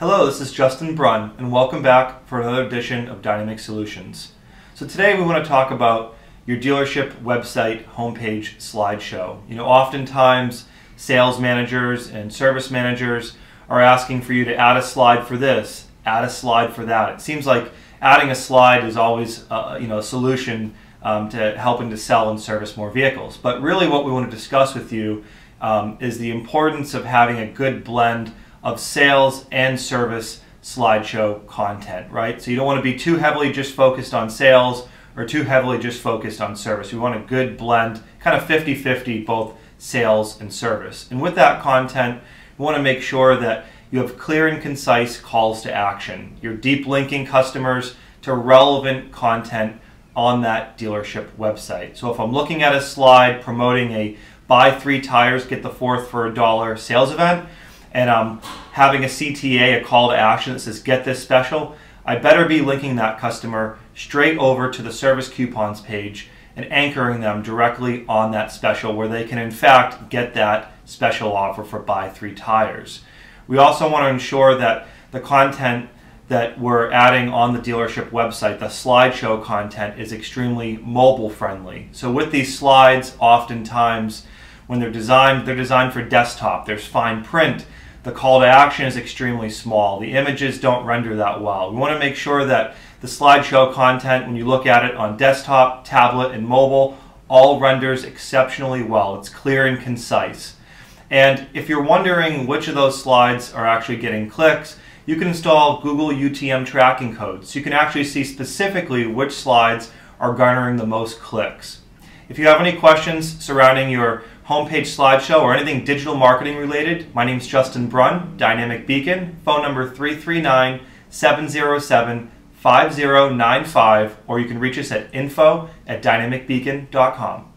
Hello, this is Justin Brunn, and welcome back for another edition of Dynamic Solutions. So today we want to talk about your dealership website homepage slideshow. You know, oftentimes sales managers and service managers are asking for you to add a slide for this, add a slide for that. It seems like adding a slide is always, uh, you know, a solution um, to helping to sell and service more vehicles. But really, what we want to discuss with you um, is the importance of having a good blend of sales and service slideshow content, right? So you don't want to be too heavily just focused on sales or too heavily just focused on service. We want a good blend, kind of 50 50, both sales and service. And with that content, we want to make sure that you have clear and concise calls to action. You're deep linking customers to relevant content on that dealership website. So if I'm looking at a slide promoting a buy three tires, get the fourth for a dollar sales event, and I'm having a CTA, a call to action that says get this special, I better be linking that customer straight over to the service coupons page and anchoring them directly on that special where they can in fact get that special offer for buy three tires. We also want to ensure that the content that we're adding on the dealership website, the slideshow content, is extremely mobile friendly. So with these slides, oftentimes when they're designed, they're designed for desktop. There's fine print. The call to action is extremely small. The images don't render that well. We want to make sure that the slideshow content, when you look at it on desktop, tablet, and mobile, all renders exceptionally well. It's clear and concise. And if you're wondering which of those slides are actually getting clicks, you can install Google UTM tracking codes. So you can actually see specifically which slides are garnering the most clicks. If you have any questions surrounding your homepage slideshow or anything digital marketing related, my name is Justin Brunn, Dynamic Beacon, phone number 339 707 5095, or you can reach us at info at dynamicbeacon.com.